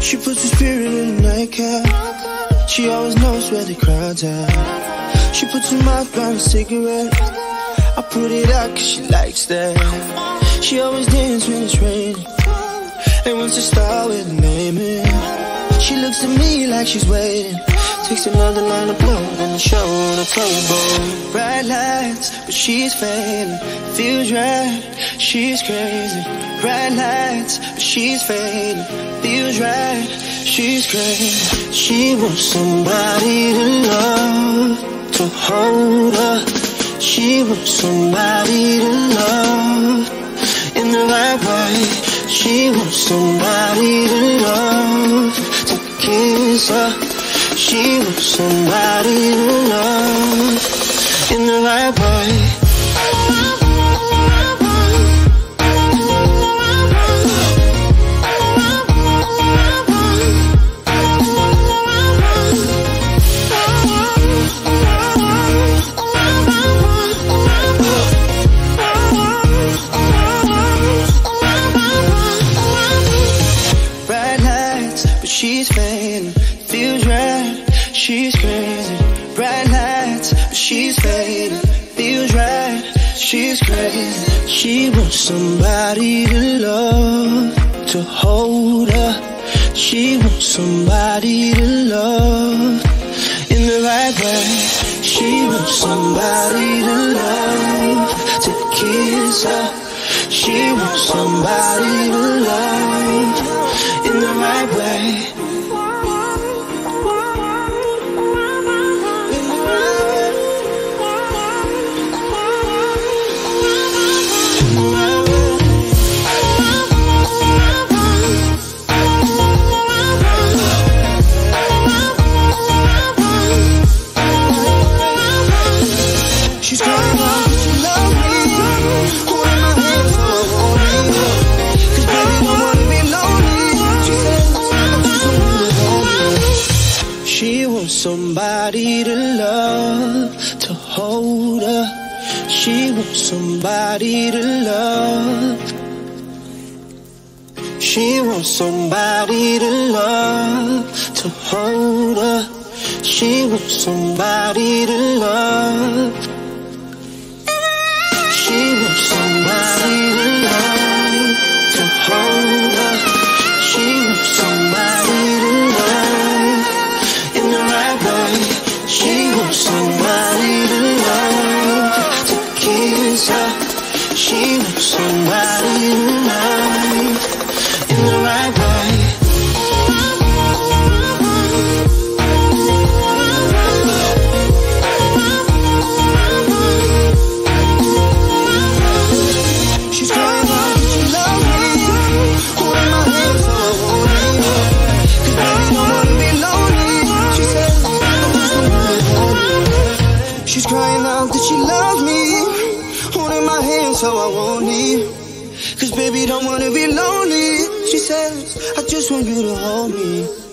She puts her spirit in a nightcap. She always knows where the crowd's at. She puts her mouth on a cigarette. I put it out cause she likes that. She always dances when it's raining. And wants to start with a name in. She looks at me like she's waiting. Takes another line of blow and the show on a towboat. Bright lights, but she's fading. Feels right, she's crazy. Bright lights, but she's fading. Feels right, she's crazy. She wants somebody to love, to hold her. She wants somebody to love in the right way. She wants somebody to love, to kiss her. She wants somebody to love in the right way. She's crazy. Bright lights, but she's fading. Feels right, she's crazy. She wants somebody to love, to hold her. She wants somebody to love in the right way. She wants somebody to love, to kiss her. She wants somebody to love in the right way. She wants somebody to love, to hold her. She wants somebody to love. She wants somebody to love, to hold her. She wants somebody to love. Her. She wants somebody to love in the right way. So I won't leave. Cause baby, don't wanna be lonely. She says, I just want you to hold me.